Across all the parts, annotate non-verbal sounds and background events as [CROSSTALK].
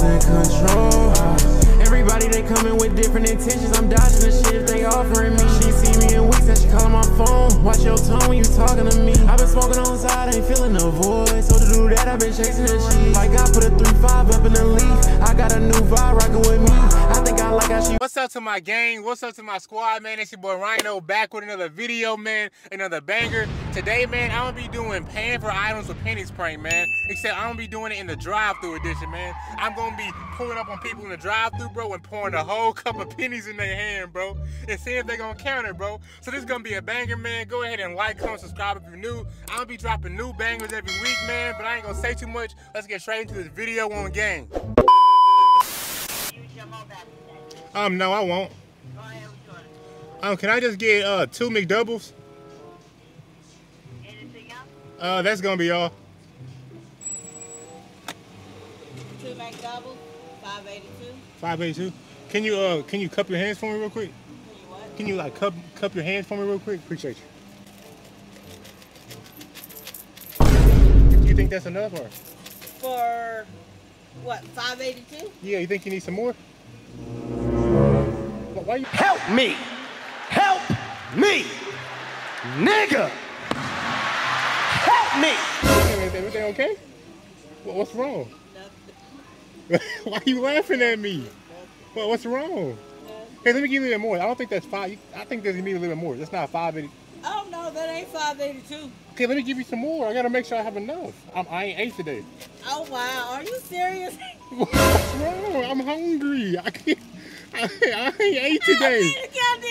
control. Everybody they coming with different intentions. I'm dodging the shit they offering me. She see me in weeks and she calling my phone. Watch your tone when you talking to me. i been smoking on the side, ain't feeling the void. So to do that, i been chasing the shit. Like I put a 3-5 up in the leaf. I got a new vibe rocking with me. I think I like how she. What's up to my gang? What's up to my squad, man? It's your boy Rhino back with another video, man. Another banger. Today, man, I'm gonna be doing paying for items with pennies prank, man. Except I'm gonna be doing it in the drive-through edition, man. I'm gonna be pulling up on people in the drive-through, bro, and pouring a whole cup of pennies in their hand, bro, and see if they're gonna count it, bro. So this is gonna be a banger, man. Go ahead and like, comment, subscribe if you're new. I'm gonna be dropping new bangers every week, man. But I ain't gonna say too much. Let's get straight into this video on game. Um, no, I won't. Um, can I just get uh two McDoubles? Anything else? Uh, that's gonna be all. Two McDouble, five eighty-two. Five eighty-two. Can you uh can you cup your hands for me real quick? Tell you what, Can you like cup cup your hands for me real quick? Appreciate you. Do you think that's enough or? for what? Five eighty-two. Yeah, you think you need some more? Why you? Help me! Help me! Nigga! Help me! Everything, everything okay? What's wrong? Nothing. [LAUGHS] Why you laughing at me? What, what's wrong? Hey, let me give you a little more. I don't think that's five. I think there's gonna be a little bit more. That's not five eighty. Oh no, that ain't five eighty-two. Okay, let me give you some more. I gotta make sure I have enough. I'm, I ain't ate today. Oh wow, are you serious? [LAUGHS] What's wrong? I'm hungry. I can't. I, I ain't ate today. need to count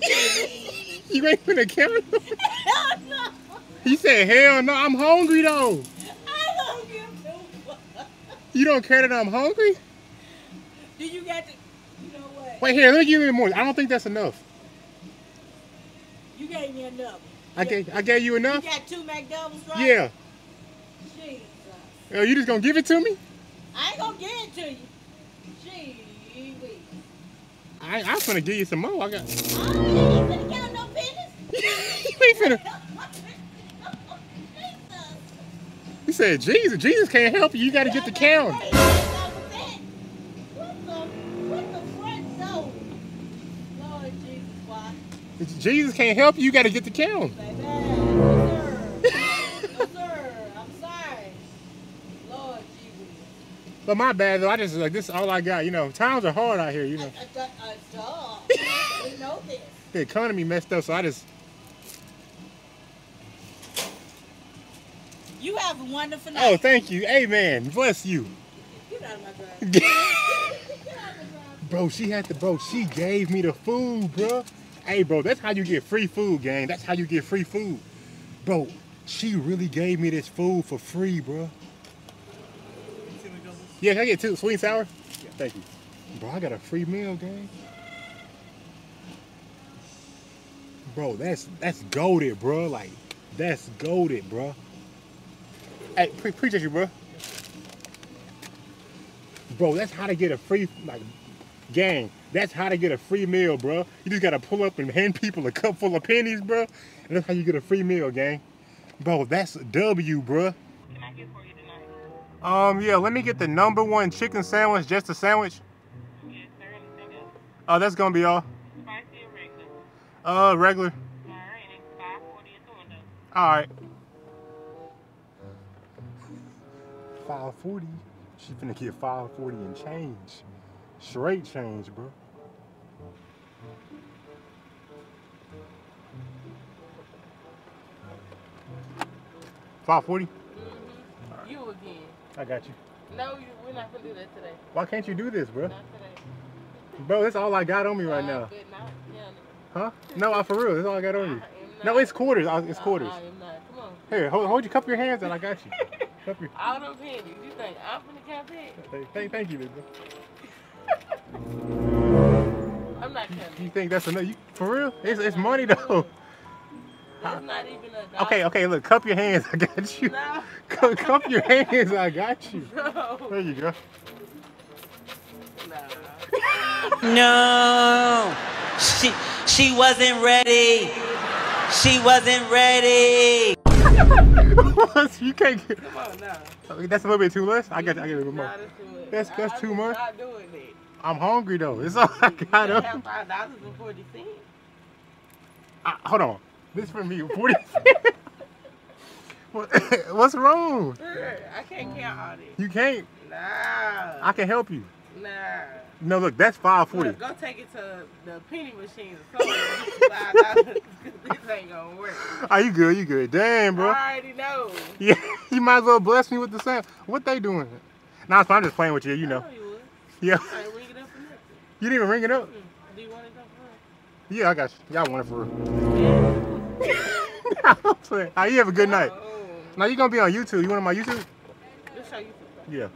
these. You ain't finna count [LAUGHS] them? Hell no. He said, hell no, I'm hungry though. I don't give two. You don't care that I'm hungry? Do you got to? You? Wait here, let me give you more. I don't think that's enough. You gave me enough. I gave, I gave you enough? You got two McDoubles, right? Yeah. Jesus. Oh, you just gonna give it to me? I ain't gonna give it to you. Gee whiz. I, I'm finna give you some more. I got. I ain't finna count no pennies. you ain't finna. He [LAUGHS] [LAUGHS] said, Jesus, Jesus can't help you. You gotta get the count. What the, what the front door? Lord Jesus, why? Jesus can't help you. You gotta get the count. Baby, no sir. no sir, I'm sorry. Lord Jesus. But my bad though. I just like this. Is all I got. You know, times are hard out here. You know, uh, duh. we [LAUGHS] know this. the economy messed up. So I just. You have a wonderful night. Oh, thank you. Amen. Bless you. Get out of my drive. Get out of my drive. Bro, she had the bro, she gave me the food, bro. Hey, bro, that's how you get free food, gang. That's how you get free food. Bro, she really gave me this food for free, bro. Yeah, can I get two? Sweet and sour? Yeah, thank you. Bro, I got a free meal, gang. Bro, that's that's goaded, bro. Like, that's goaded, bro. Hey, pre- appreciate you, bro. Bro, that's how to get a free, like, gang. That's how to get a free meal, bro. You just gotta pull up and hand people a cup full of pennies, bro. And that's how you get a free meal, gang. Bro, that's W, bro. Can I get for you tonight? Um, yeah, let me get the number one chicken sandwich, just a sandwich. Anything else? Oh, that's gonna be all. Spicy regular? Uh, regular. All right, it's 540 at the window. All right. 540. She finna get 540 and change. Straight change, bro. Five forty. You again. I got you. No, you, we're not gonna do that today. Why can't you do this, bro? Not today. Bro, that's all I got on me right Uh, now. Huh? No, uh, for real. That's all I got on I you. No, it's quarters. It's quarters. I am not. Come on. Here, hold, hold your cup your hands and I got you. [LAUGHS] Cup your. All those pennies. You think I'm finna count that? Thank, thank, thank you, baby. I'm not You think that's enough? You, for real? It's, it's money [LAUGHS] though. That's not even a dollar. Okay, okay, look, cup your hands. [LAUGHS] I got you. No. [LAUGHS] Cu- Cup your hands. I got you. No. There you go. Nah. No, she she wasn't ready. She wasn't ready. you can't. Get, Come on now. that's a little bit too much. I got. I got a little more. Nah, that's too much. That's- that's I- too I'm much. Not doing that. I'm hungry though. It's all I got. gotta have five dollars and forty cents. I, hold on. This for me. Forty. What- [LAUGHS] What's wrong? I can't count all this. You can't. Nah. I can help you. Nah. No, look, that's five forty. Go take it to the penny machine or something. and get you this ain't gonna work. Are you good? You good? Damn, bro. I already know. Yeah, [LAUGHS] you might as well bless me with the same. What they doing? Nah, fine. I'm just playing with you. You know. know you. Yeah. You didn't even ring it up. Do you want it up for Yeah, I got you. Y'all want it for real. Yeah. [LAUGHS] I'm playing. All right, you have a good night. Oh, Now you're gonna be on YouTube. You want on my YouTube? let's show you something. Yeah.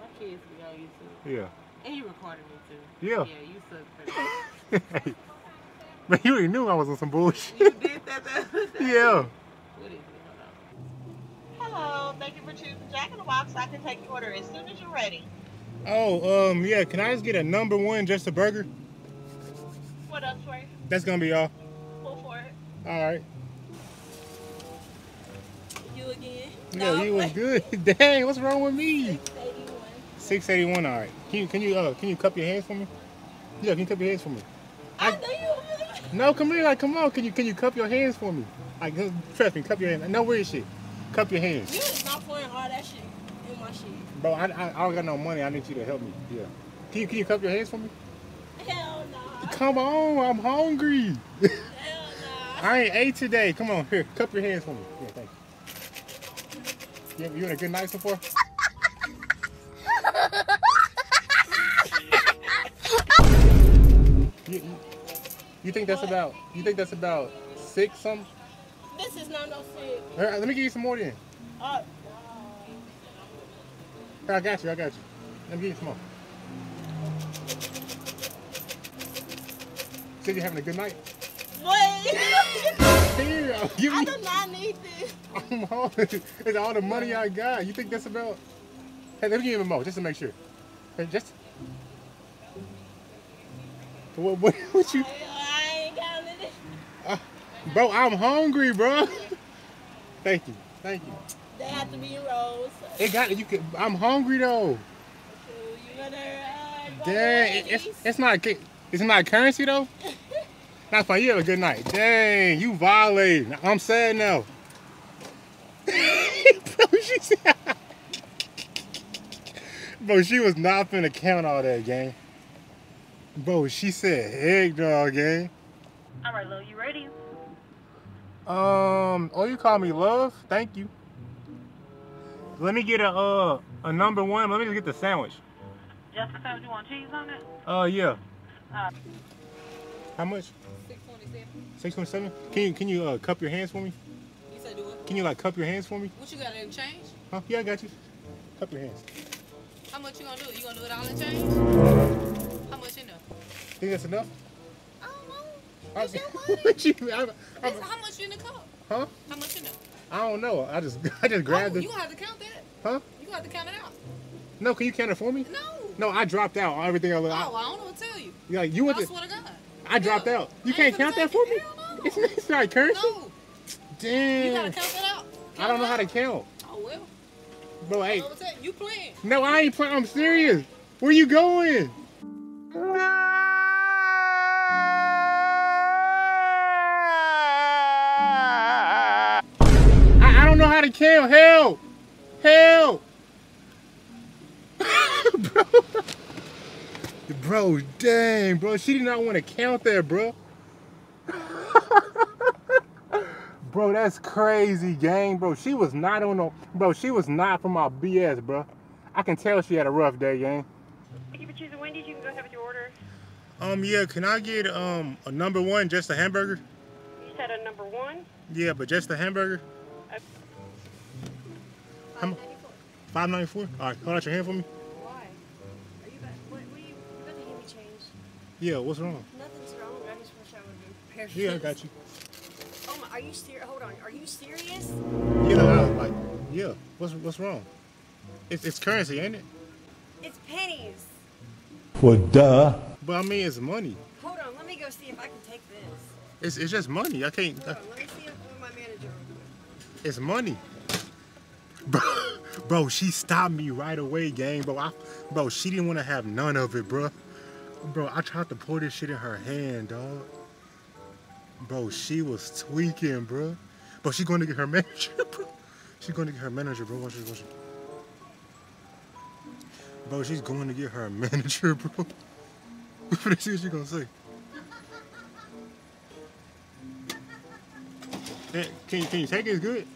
My kids be on YouTube. Yeah. And you recorded me too. Yeah. Yeah, you suck [LAUGHS] for. Man, you already knew I was on some bullshit. You did that day. yeah. What is it? Hold on. Hello, thank you for choosing Jack in the Box. I can take your order as soon as you're ready. Oh, um, yeah. Can I just get a number one, just a burger? What else for? That's gonna be all. Pull for it. All right. You again? Yeah, you was [LAUGHS] good. [LAUGHS] Dang, what's wrong with me? 81. Six eighty one. All right. Can you can you uh can you cup your hands for me? Yeah, can you cup your hands for me? I know you No, come here. Like, come on. Can you can you cup your hands for me? Like, trust me, cup your hands. No weird shit. Cup your hands, You stop pouring all that shit my shit. bro. I, I I don't got no money. I need you to help me. Yeah. Can you can you cup your hands for me? Hell nah. Come on, I'm hungry. Hell nah. I ain't ate today. Come on, here, cup your hands for me. Yeah, thank you. You, you had a good night so far? you, you, you think that's about? You think that's about six something? This is not no shit. Here, let me give you some more then. Uh, Here, I got you. I got you. Let me give you some more. Said you're having a good night. wait. Here, I'll give I do not need this. I'm hungry. It's all the money I got. You think that's about? Hey, let me give you more just to make sure. Hey, just. What, what, [LAUGHS] what you, I ain't counting it. Uh, bro? I'm hungry, bro. [LAUGHS] Thank you, thank you. They have to be in rows. It got you. Could, I'm hungry though. So you better uh, Dang, it's it's not it's not currency though. [LAUGHS] That's fine. You have a good night. Dang, you violated. I'm sad now. [LAUGHS] bro, she said, [LAUGHS] bro, she was not finna count all that, gang. Bro, she said, heck dog, gang. All right, Lil, you ready? Um, oh, you call me love? Thank you. Let me get a uh a number one. Let me just get the sandwich. Just the sandwich you want cheese on it? Uh, yeah. Uh, How much? Six twenty-seven. Six twenty-seven. Can you can you uh cup your hands for me? You said do it. Can you like cup your hands for me? What you got in change? Huh? Yeah, I got you. Cup your hands. How much you gonna do? You gonna do it all in change? How much in there? Think that's enough? I don't know. It's your [LAUGHS] money. what you mean? I'm- I'm- how much you in the cup? huh? How much in there? I don't know. I just [LAUGHS] I just grabbed oh, it. you gonna have to count that. Huh? You gonna have to count it out. No, can you count it for me? No. No, I dropped out. Everything else. Oh, I, I don't know what to tell you. like you went I to, swear to God. I dropped Yeah. out. You I can't count that for me? it. Hell no. It's, it's not currency? No. Damn. You Damn. gotta count that out. I don't know how to Count count. it out. Oh well. Bro, I hey. know what to tell you. You playing. No, I ain't playing. I'm serious. Where you going? I don't how to count. Help! Help! bro. bro, dang, bro. She did not want to count that, bro. [LAUGHS] bro, that's crazy, gang, bro. She was not on no, bro. She was not from my BS, bro. I can tell she had a rough day, gang. Thank you for choosing Wendy's. You can go ahead with your order. Um, yeah, can I get um a number one, just a hamburger? You said a number one. Yeah, but just a hamburger. How mu- Five ninety four. All right, hold out your hand for me. Why? Are you back? What, what are you, you about to give me change? Yeah, what's wrong? Nothing's wrong. I just wish I would be prepared for Yeah, I got you. Oh my, are you serious? Hold on. Are you serious? Yeah, no, like, yeah. What's what's wrong? It's it's currency, ain't it? It's pennies. Well, duh. But I mean, it's money. Hold on. Let me go see if I can take this. It's it's just money. I can't. Hold on. Let me see if uh, my manager It's money. Bro, [LAUGHS] bro, she stopped me right away, gang. Bro, I, bro, she didn't want to have none of it, bro. Bro, I tried to pour this shit in her hand, dog. Bro, she was tweaking, bro. Bro, she going to [LAUGHS] get her manager, bro. She going to get her manager, bro. Watch this, watch this. Bro, she's going to get her [LAUGHS] manager, bro. Let's see what she gonna say. Can, you, can you take it? It's good?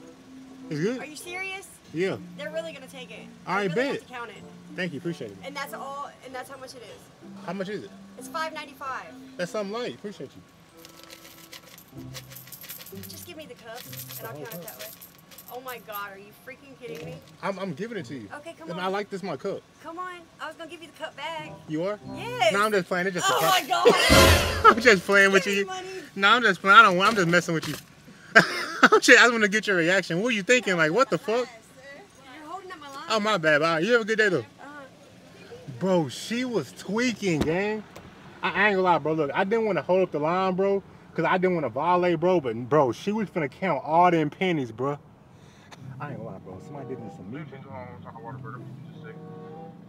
It's good. Are you serious? Yeah. They're really gonna take it. I really bet. Have to count it. Thank you. Appreciate it. And that's all. And that's how much it is. How much is it? It's five ninety five. That's something light. Appreciate you. Just give me the cup, and I'll count it that way. Oh my God, are you freaking kidding me? I'm, I'm giving it to you. Okay, come And on. I like this my cup. Come on, I was gonna give you the cup back. You are? Yes. No, I'm just playing. It's just a Oh my [LAUGHS] God. I'm just playing with Give me you. money. No, I'm just playing. I don't. want- I'm just messing with you. [LAUGHS] I'm just, I just want to get your reaction. What are you thinking? Like, what the fuck? You're holding up my line. Oh my bad. All right, you have a good day though. Uh, Bro, she was tweaking, gang. I, I ain't gonna lie, bro. Look, I didn't want to hold up the line, bro, because I didn't want to violate, bro. But bro, she was finna count all them pennies, bro. I ain't gonna lie, bro. Somebody did this to me.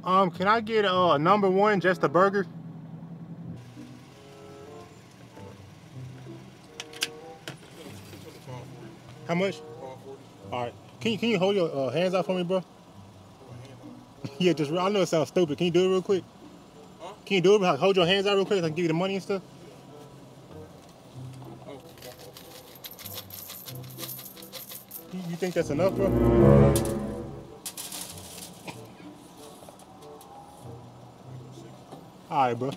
Um, can I get uh number one, just a burger? How much? All right. Can you can you hold your uh, hands out for me, bro? Yeah, just I know it sounds stupid. Can you do it real quick? Can you do it? Like, Hold your hands out real quick. so I can give you the money and stuff. Oh. You, you think that's enough, bro? [LAUGHS] All right, bro.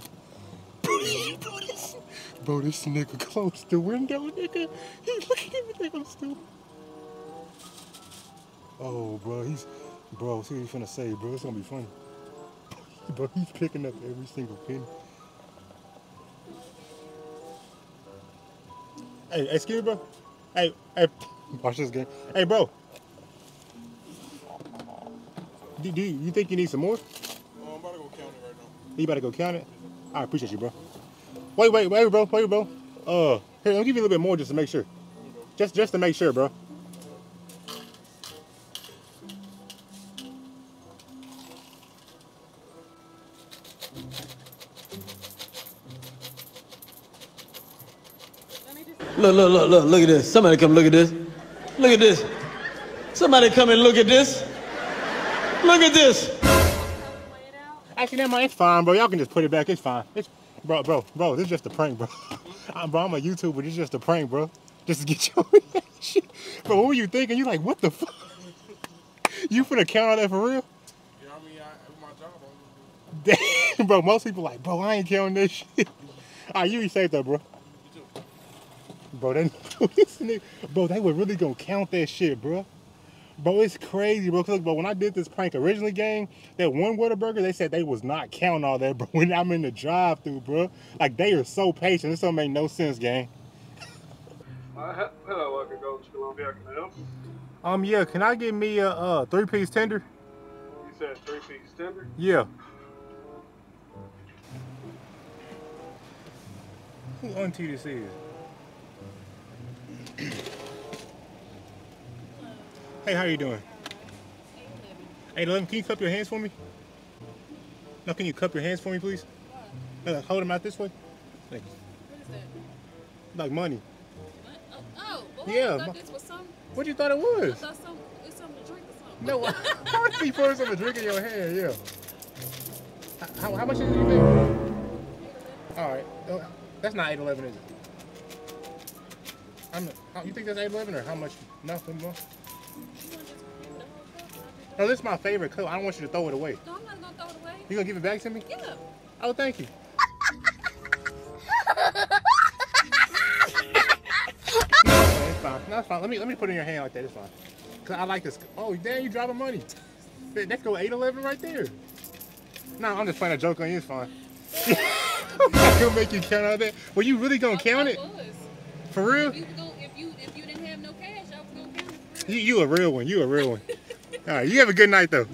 bro, this, bro, this nigga [LAUGHS] closed the window, nigga. He looking at me like I'm stupid. Oh, bro, he's, bro, see what he's finna say, bro. It's gonna be funny. [LAUGHS] bro, he's picking up every single penny. Hey, excuse me, bro. Hey, hey, [LAUGHS] watch this game. Hey, bro. Do, do you, think you need some more? Oh, I'm about to go count it right now. You better go count it. I appreciate you, bro. Wait, wait, wait, bro, wait, bro. Uh, here, let me give you a little bit more just to make sure. Just, just to make sure, bro. Look, look, look, look, look at this. Somebody come look at this. Look at this. Somebody come and look at this. Look at this. Actually, never mind. It's fine, bro. Y'all can just put it back. It's fine. It's, bro, bro, bro. This is just a prank, bro. [LAUGHS] I'm, bro, I'm a YouTuber. This is just a prank, bro. Just to get [LAUGHS] your reaction. Bro, what were you thinking? You like, what the fuck? [LAUGHS] You finna count all that for real? Yeah, I mean, I, it's my job. I'm gonna do Damn, bro. Most people like, bro, I ain't counting this shit. All right, you be safe though, bro. Bro, they, [LAUGHS] bro, they were really gonna count that shit, bro. Bro, it's crazy, bro. 'Cause look, bro, when I did this prank originally, gang, that one Whataburger, they said they was not counting all that, [LAUGHS] bro. When I'm in the drive-through, bro, like they are so patient. This don't make no sense, gang. Uh, hello, Lucky Gold Columbia. Can I help you? Um, yeah, can I get me a uh, three-piece tender? You said three piece tender. Yeah. Who auntie this is? Hey, how you doing? Hey, Eleven, can you cup your hands for me? No, can you cup your hands for me, please? Uh, hold them out this way. Thank you. What is that? Like money. What? Oh, oh, well, Yeah, I my- thought this was some. What you thought it I was? thought some. It's something to drink or something. No, I want to see first of a drink in your hand, yeah. How, how much is it you think? All right. Uh, That's not 811, is it? I'm, how, oh, you think that's 811 or how much? No, let me go. You want to just give me the whole cup? and I'll just- No, this is my favorite cup. I don't want you to throw it away. No, I'm not gonna throw it away. You gonna give it back to me? Yeah. Oh, thank you. no, man, it's fine. No, it's fine. Let me let me put it in your hand like that. It's fine. Cause I like this. Oh, damn, you dropping money. That- That's go 811 right there. No, I'm just playing a joke on you. It's fine. [LAUGHS] I'm not gonna make you count all that. Well, you really gonna count it? was. For real? You, you a real one. You a real one. All right, you have a good night though.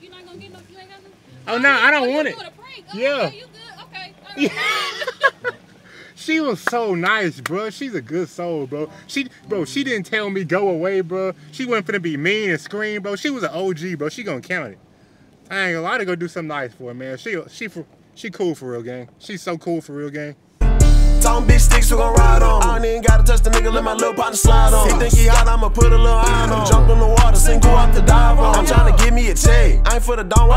You not gonna get no? You ain't got no. Oh no, I don't oh, you want it. Oh, Yeah. okay, you good? Okay. all right. [LAUGHS] She was so nice, bro. She's a good soul, bro. She, bro, she didn't tell me go away, bro. She wasn't finna be mean and scream, bro. She was an OG, bro. She gonna count it. I ain't gonna lie to go do something nice for her, man. She, she, she cool for real, gang. She's so cool for real, gang. Talking big sticks, we gon' ride on. I don't even gotta touch the nigga, let my little partner slide on. He think he hot, I'ma put a little iron on. Jump in the water, sink, go out the dive on. I'm tryna give me a check. I ain't for the dawn.